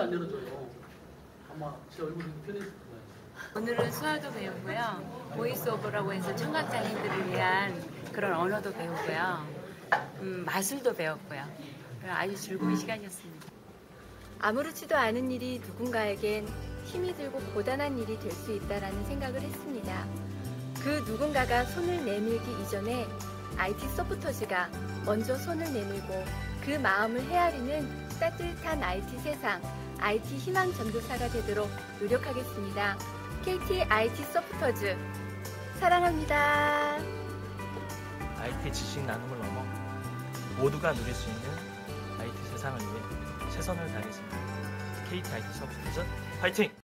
안 열어줘요. 아마 제 얼굴이 편해질 거예요. 오늘은 수화도 배우고요. 보이스오버라고 해서 청각장애인들을 위한 그런 언어도 배우고요. 음, 마술도 배웠고요. 아주 즐거운 시간이었습니다. 아무렇지도 않은 일이 누군가에겐 힘이 들고 고단한 일이 될 수 있다라는 생각을 했습니다. 그 누군가가 손을 내밀기 이전에 IT 소프터즈가 먼저 손을 내밀고 그 마음을 헤아리는 따뜻한 IT 세상, IT 희망 전도사가 되도록 노력하겠습니다. KT IT 소프터즈 사랑합니다. IT 지식 나눔을 넘어 모두가 누릴 수 있는 IT 세상을 위해 최선을 다하겠습니다. KT IT 서비스 파이팅!